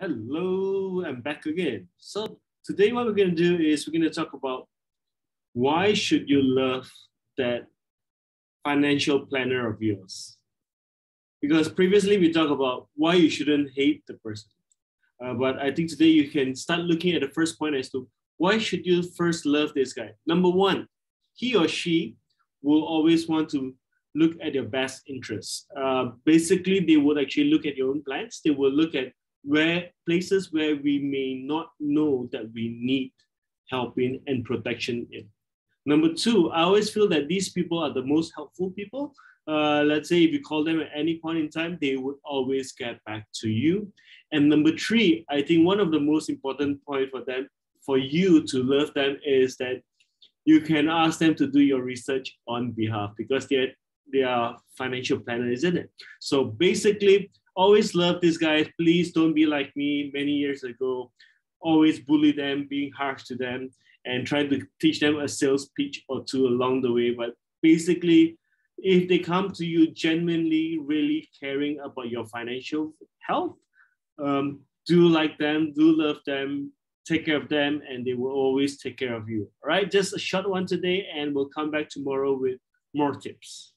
Hello, I'm back again. So today what we're going to do is we're going to talk about why should you love that financial planner of yours? Because previously we talked about why you shouldn't hate the person. Uh, but I think today you can start looking at the first point as to why should you first love this guy? Number one, he or she will always want to look at your best interests. Uh, basically, they would actually look at your own plans. They will look at where places where we may not know that we need help in and protection in. Number two, I always feel that these people are the most helpful people. Uh, let's say if you call them at any point in time, they would always get back to you. And number three, I think one of the most important point for them, for you to love them, is that you can ask them to do your research on behalf because they're they are financial planner, isn't it? So basically, always love these guys. Please don't be like me many years ago. Always bully them, being harsh to them, and trying to teach them a sales pitch or two along the way. But basically, if they come to you genuinely, really caring about your financial health, um, do like them, do love them, take care of them, and they will always take care of you. All right, just a short one today, and we'll come back tomorrow with more tips.